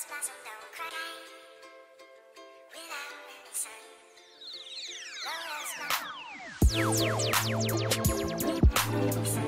Don't cry Without any sun. Low as my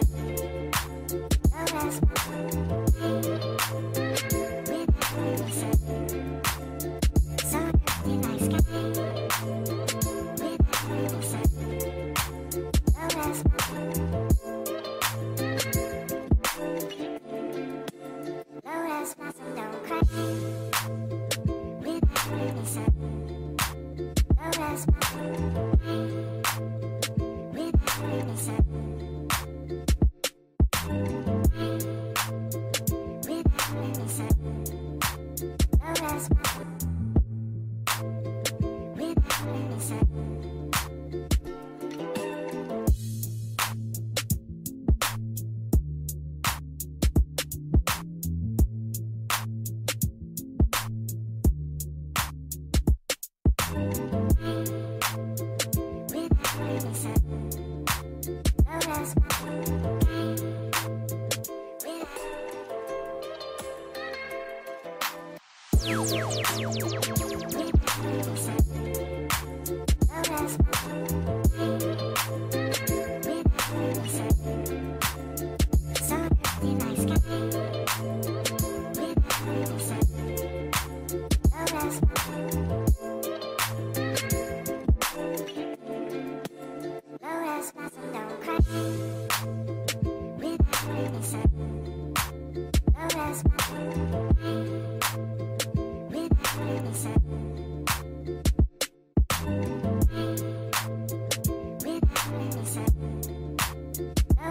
Oh, that's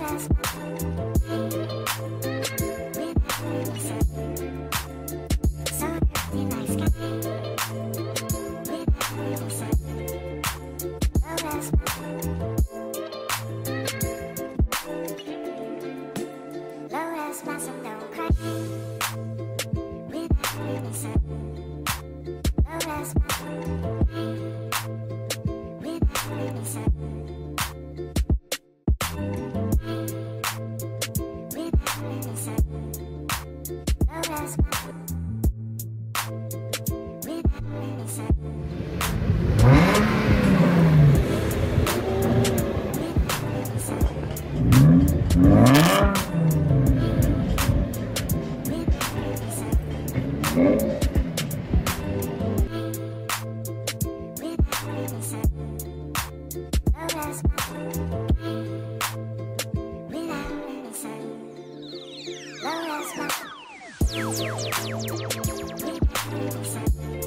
Love is Christmas. Thank you.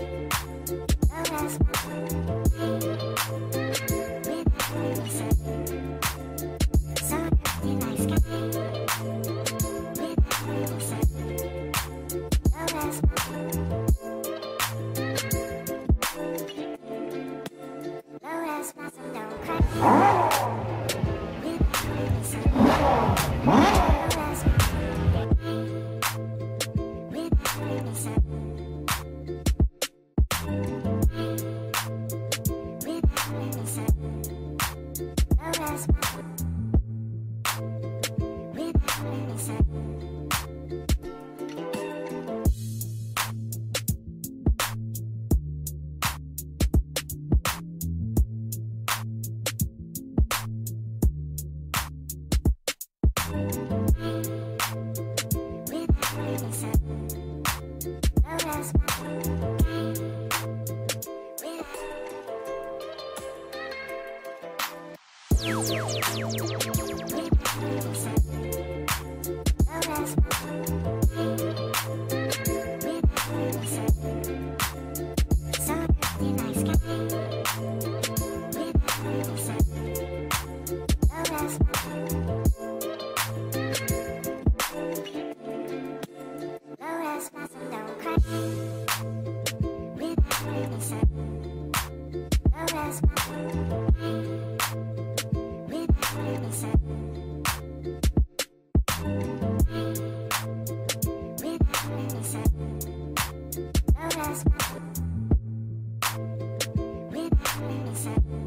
Música Last